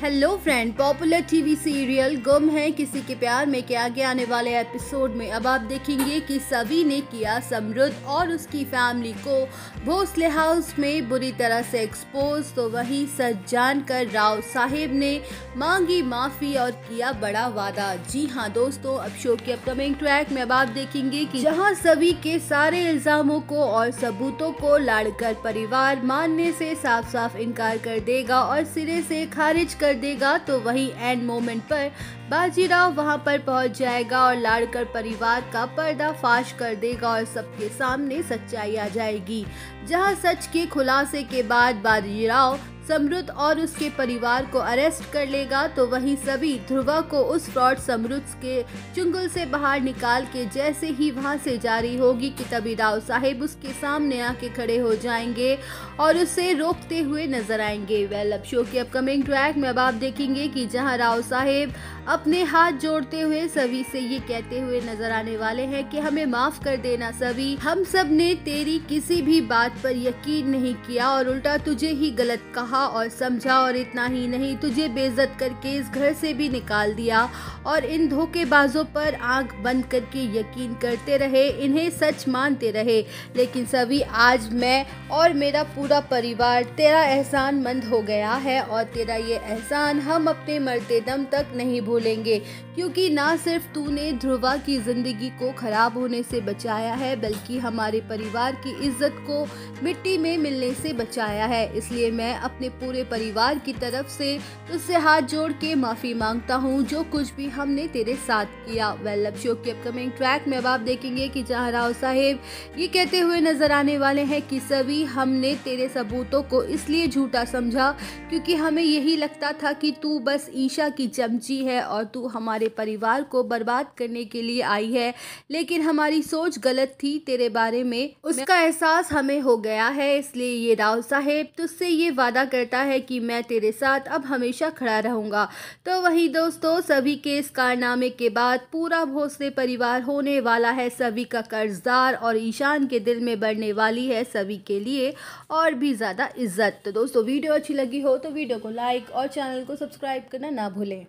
Hello friend popular TV serial गुम है किसी के प्यार में के आगे आने वाले एपिसोड में अब आप देखेंगे कि सभी ने किया समृद्ध और उसकी फैमिली को भोसले हाउस में बुरी तरह से एक्सपोज तो वहीं सच जानकर राव साहेब ने मांगी माफ़ी और किया बड़ा वादा जी हाँ दोस्तों अब शो के अपकमिंग ट्रैक में अब आप देखेंगे कि जहाँ सभी के सारे इल्जामों को और सबूतों को लाड़कर परिवार मानने से साफ़ साफ़ इनकार कर देगा और सिरे से खारिज कर कर देगा तो वही एंड मोमेंट पर बाजीराव वहाँ पर पहुँच जाएगा और लाड़कर परिवार का पर्दाफाश कर देगा और सबके सामने सच्चाई आ जाएगी। जहाँ सच के खुलासे के बाद बाजीराव समृद्ध और उसके परिवार को अरेस्ट कर लेगा तो वहीं सभी ध्रुवा को उस फ्रॉड समृद्ध के चुंगल से बाहर निकाल के जैसे ही वहाँ से जारी होगी कि तभी राव साहेब उसके सामने आके खड़े हो जाएँगे और उसे रोकते हुए नज़र आएँगे। वेल, अब शो के अपकमिंग ट्रैक में अब आप देखेंगे कि जहाँ राव साहेब अपने हाथ जोड़ते हुए सभी से ये कहते हुए नज़र आने वाले हैं कि हमें माफ़ कर देना सभी, हम सबने तेरी किसी भी बात पर यकीन नहीं किया और उल्टा तुझे ही गलत कहा। और समझा और इतना ही नहीं, तुझे बेइज्जत करके इस घर से भी निकाल दिया। और इन धोखेबाजों पर आँख बंद करके यकीन करते रहे, इन्हें सच मानते रहे। लेकिन सभी, आज मैं और मेरा पूरा परिवार तेरा एहसान मंद हो गया है और तेरा ये एहसान हम अपने मरते दम तक नहीं भूलेंगे। क्योंकि ना सिर्फ़ तूने ध्रुवा की ज़िंदगी को खराब होने से बचाया है, बल्कि हमारे परिवार की इज़्ज़त को मिट्टी में मिलने से बचाया है। इसलिए मैं अपने पूरे परिवार की तरफ़ से तुझसे हाथ जोड़ के माफ़ी माँगता हूँ। जो कुछ भी हमने तेरे साथ किया वेल शो के अपकमिंग ट्रैक में अब आप देखेंगे कि जहाँ राव साहेब ये कहते हुए नज़र आने वाले हैं कि सभी हमने तेरे सबूतों को इसलिए झूठा समझा क्योंकि हमें यही लगता था कि तू बस ईशा की चमची है और तू हमारे परिवार को बर्बाद करने के लिए आई है। लेकिन हमारी सोच गलत थी तेरे बारे में। उसका एहसास हमें हो गया है, इसलिए ये राव साहेब तुझसे ये वादा करता है कि मैं तेरे साथ अब हमेशा खड़ा रहूँगा। तो वही दोस्तों, सभी के इस कारनामे के बाद पूरा भोसले परिवार होने वाला है। सभी का कर्जदार और ईशान के दिल में बढ़ने वाली है सभी के लिए और भी ज़्यादा इज़्ज़त। तो दोस्तों, वीडियो अच्छी लगी हो तो वीडियो को लाइक और चैनल को सब्सक्राइब करना ना भूलें।